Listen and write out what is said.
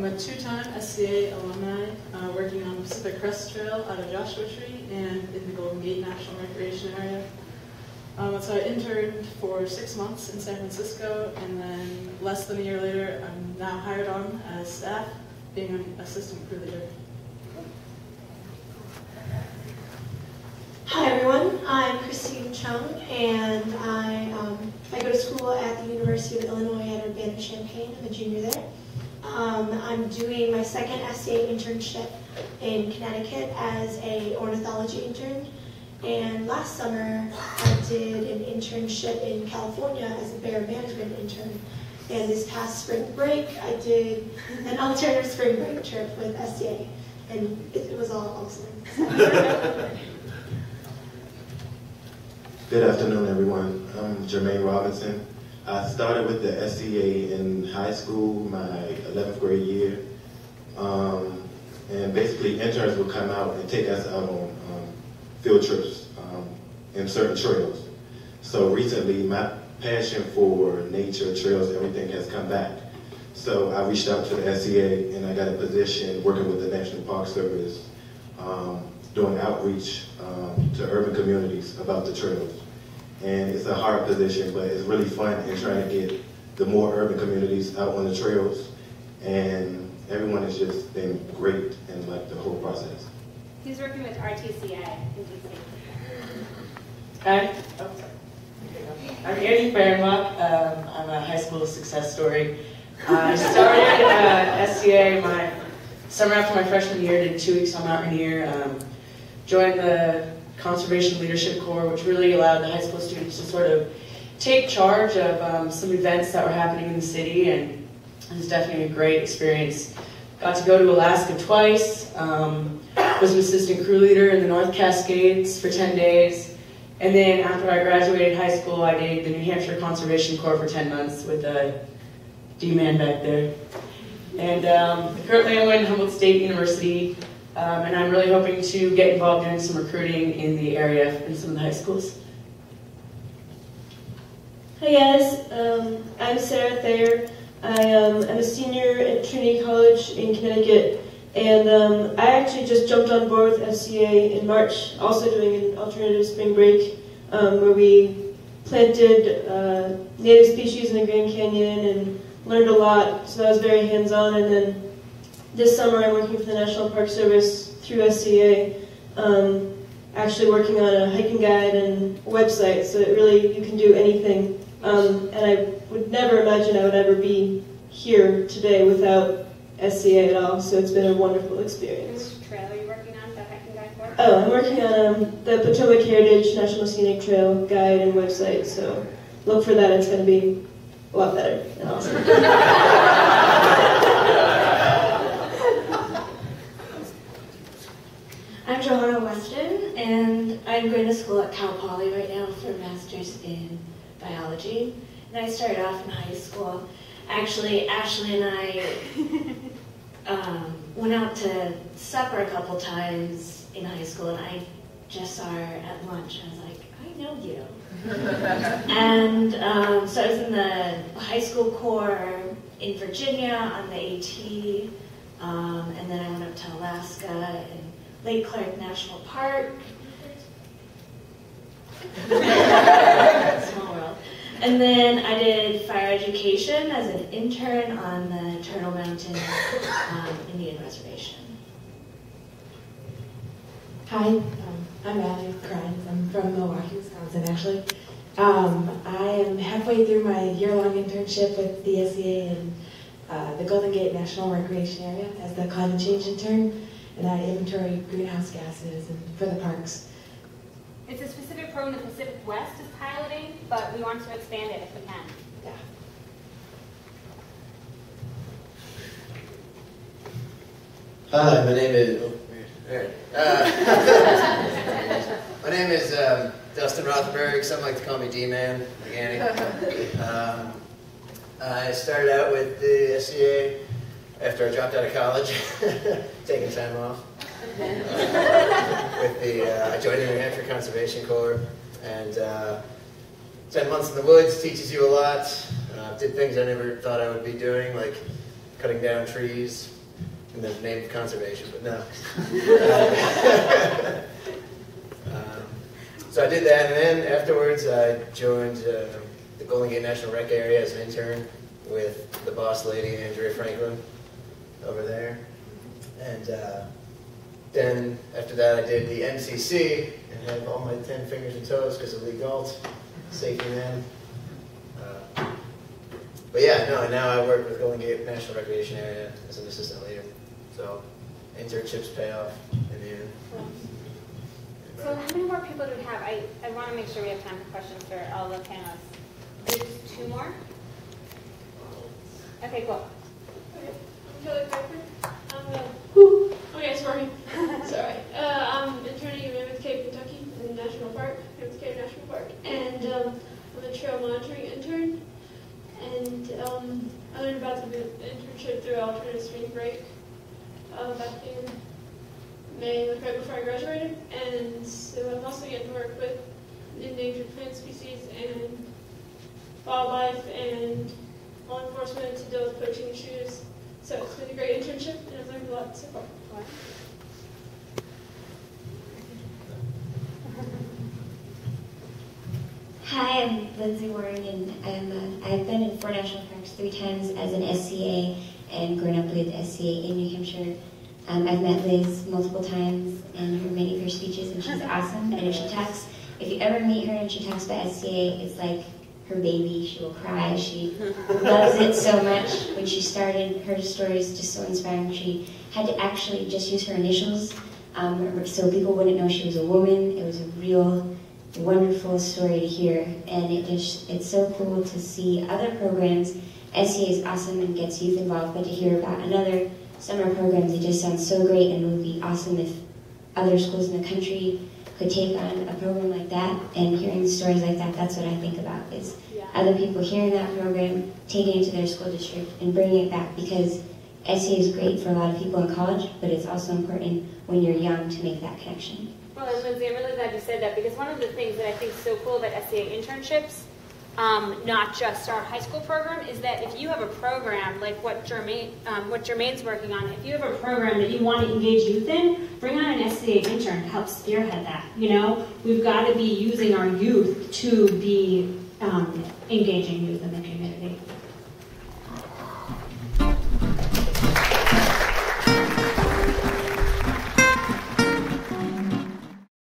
I'm a two-time SCA alumni uh, working on the Pacific Crest Trail out of Joshua Tree and in the Golden Gate National Recreation Area. Um, so I interned for six months in San Francisco, and then less than a year later, I'm now hired on as staff, being an assistant crew leader. Hi everyone, I'm Christine Chung, and I um, I go to school at the University of Illinois at Urbana-Champaign. I'm a junior there. Um, I'm doing my second SCA internship in Connecticut as a ornithology intern. And last summer, I did an internship in California as a bear management intern. And this past spring break, I did an alternative spring break trip with SCA. And it, it was all awesome. Good afternoon, everyone. I'm Jermaine Robinson. I started with the SCA in high school, my 11th grade year. Um, and basically, interns would come out and take us out on um, field trips um, in certain trails. So recently, my passion for nature, trails, everything has come back. So I reached out to the SCA and I got a position working with the National Park Service um, doing outreach um, to urban communities about the trails. And it's a hard position, but it's really fun and trying to get the more urban communities out on the trails. And everyone has just been great in like the whole process. He's working with RTCA in DC. Hi. Oh, I'm Annie Fehrenbach. Um, I'm a high school success story. Uh, I started uh, SCA my summer after my freshman year, did two weeks on Mount Rainier. Um, joined the Conservation Leadership Corps, which really allowed the high school students to sort of take charge of um, some events that were happening in the city, and it was definitely a great experience. Got to go to Alaska twice, um, was an assistant crew leader in the North Cascades for 10 days, and then after I graduated high school, I did the New Hampshire Conservation Corps for 10 months with a D-man back there. And um, currently I'm going to Humboldt State University um, and I'm really hoping to get involved in some recruiting in the area in some of the high schools. Hi guys, um, I'm Sarah Thayer. I um, am a senior at Trinity College in Connecticut, and um, I actually just jumped on board with SCA in March, also doing an alternative spring break, um, where we planted uh, native species in the Grand Canyon and learned a lot, so that was very hands-on, and then this summer I'm working for the National Park Service through SCA, um, actually working on a hiking guide and website, so it really, you can do anything. Um, and I would never imagine I would ever be here today without SCA at all, so it's been a wonderful experience. Which trail are you working on, the hiking guide for? Oh, I'm working on um, the Potomac Heritage National Scenic Trail guide and website, so look for that, it's going to be a lot better and awesome. I'm Johanna Weston, and I'm going to school at Cal Poly right now for a master's in biology. And I started off in high school. Actually, Ashley and I um, went out to supper a couple times in high school, and I just saw her at lunch. I was like, I know you. and um, so I was in the high school corps in Virginia on the AT, um, and then I went up to Alaska and Lake Clark National Park. Small world. And then I did fire education as an intern on the Turtle Mountain um, Indian Reservation. Hi, um, I'm Allie Grimes. I'm from Milwaukee, Wisconsin, actually. Um, I am halfway through my year-long internship with the SCA in uh, the Golden Gate National Recreation Area as the climate change intern and I inventory greenhouse gases and for the parks. It's a specific program the Pacific West is piloting, but we want to expand it if we can. Yeah. Hi, my name is. Oh. Uh, my name is um, Dustin Rothenberg. Some like to call me D-Man, like Annie. Um, I started out with the SCA after I dropped out of college, taking time off. Uh, with the, uh, I joined the New Hampshire Conservation Corps, and uh, 10 months in the woods teaches you a lot. Uh, did things I never thought I would be doing, like cutting down trees in the name of conservation, but no. Um, so I did that, and then afterwards I joined uh, the Golden Gate National Rec area as an intern with the boss lady, Andrea Franklin, over there. And uh, then after that I did the NCC and have all my 10 fingers and toes because of Lee Galt, safety man. Uh, but yeah, no, and now I work with Golden Gate National Recreation Area as an assistant leader. So internships pay off in the end. So how many more people do we have? I, I want to make sure we have time for questions for all the panelists. There's two more? Okay, cool. Kelly Piper. I'm whew, okay, sorry. Sorry. Uh, I'm interning in Mammoth Cave, Kentucky, in the National Park, Mammoth Cave National Park, and um, I'm a trail monitoring intern. And um, I learned about the internship through alternate spring break uh, back in May, like right before I graduated. And so I'm also getting to work with endangered plant species and wildlife and law enforcement to deal with poaching issues. So it's been a great internship, and I've learned a lot so far. Hi, I'm Lindsay Waring, and I'm, uh, I've been in four national parks three times as an SCA and grown up with SCA in New Hampshire. Um, I've met Liz multiple times and heard many of her speeches, and she's awesome. And if she talks, if you ever meet her and she talks about SCA, it's like her baby. She will cry. She loves it so much. When she started, her story is just so inspiring. She had to actually just use her initials um, so people wouldn't know she was a woman. It was a real wonderful story to hear, and it just it's so cool to see other programs. SCA is awesome and gets youth involved, but to hear about another summer program it just sounds so great, and it would be awesome if other schools in the country could take on a program like that. And hearing stories like that, that's what I think about is other people hearing that program, taking it to their school district, and bringing it back because SCA is great for a lot of people in college, but it's also important when you're young to make that connection. Well, and Lindsay, I'm really glad you said that because one of the things that I think is so cool about SCA internships, um, not just our high school program, is that if you have a program like what Jermaine, um, what Jermaine's working on, if you have a program that you want to engage youth in, bring on an SCA intern to help spearhead that. You know, we've got to be using our youth to be um, engaging youth in